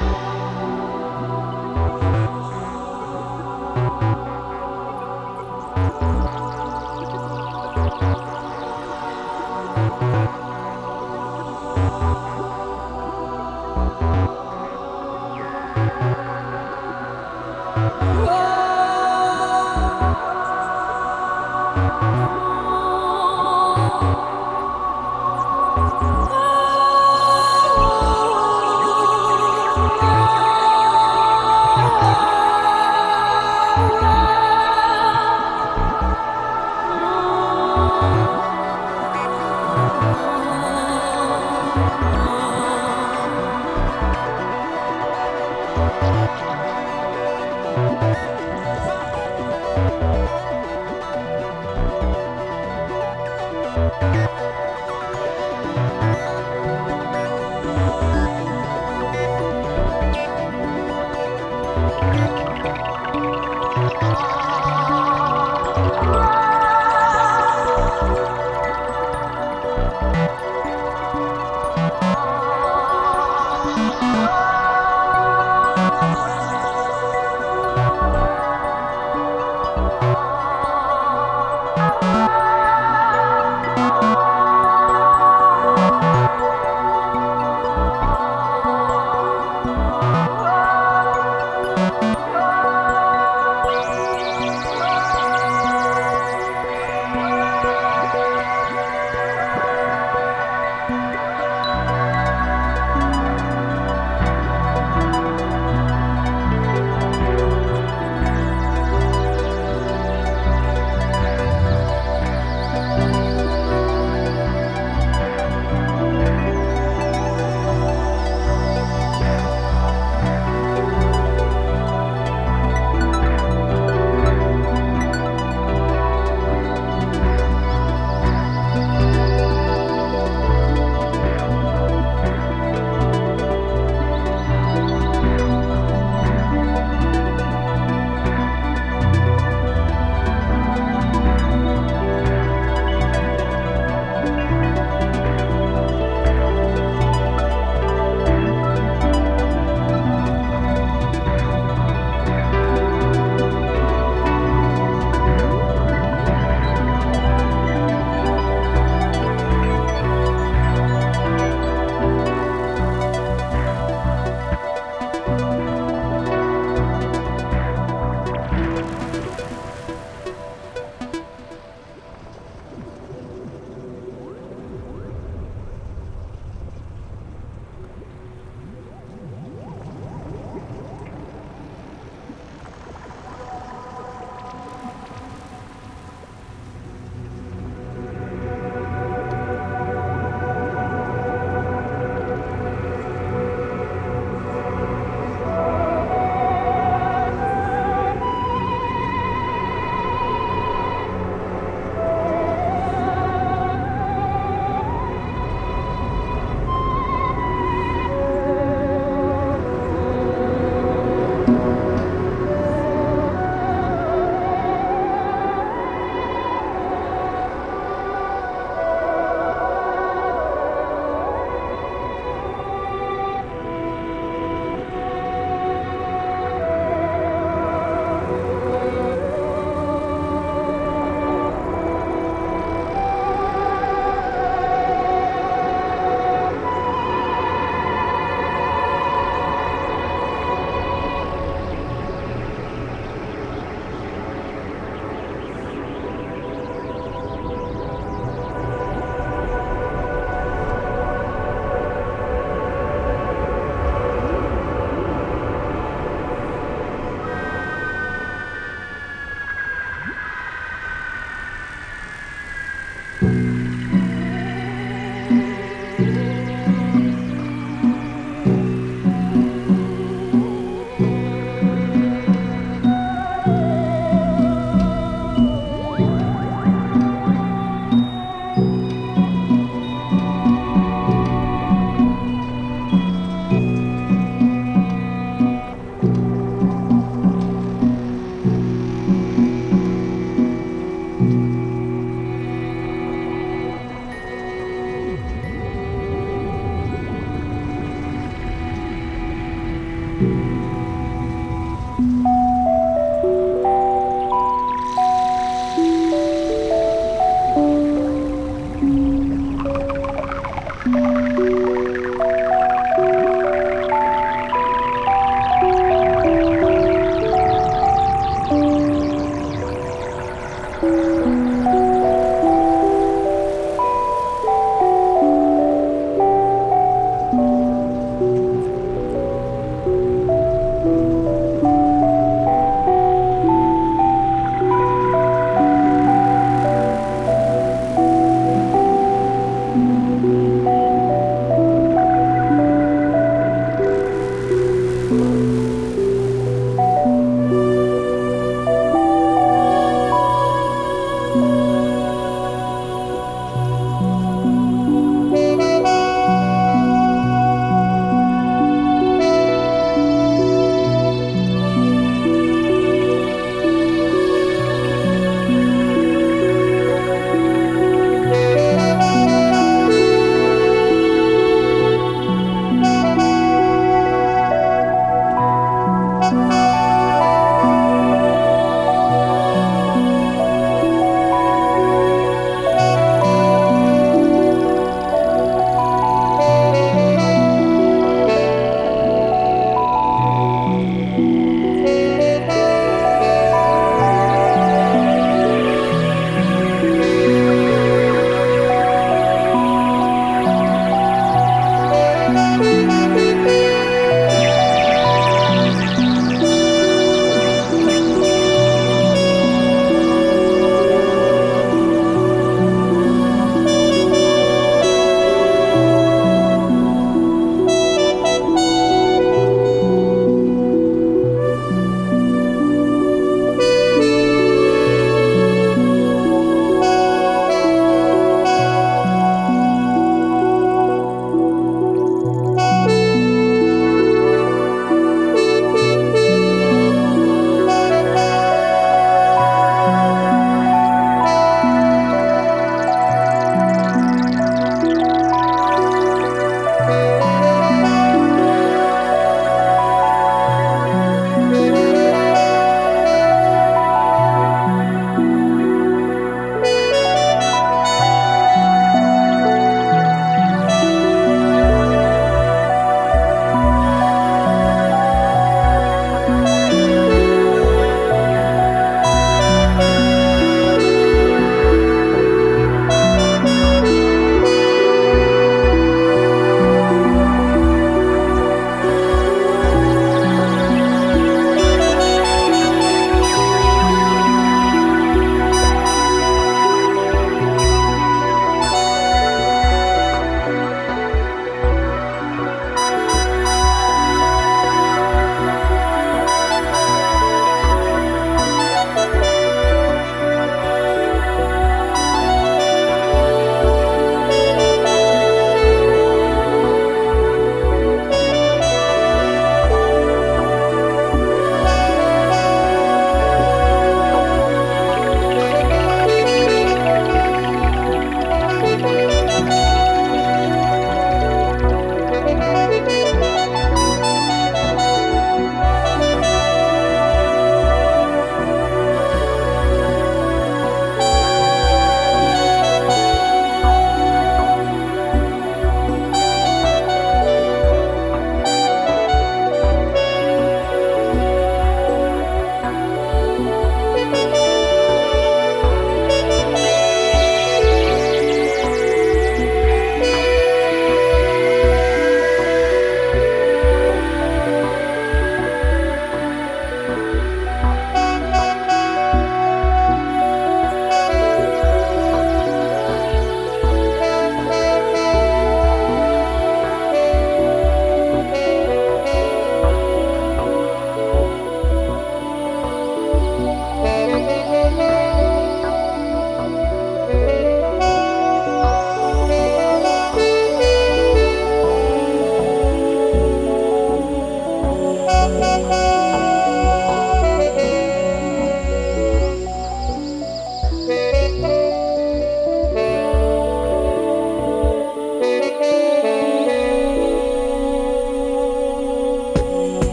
Bye.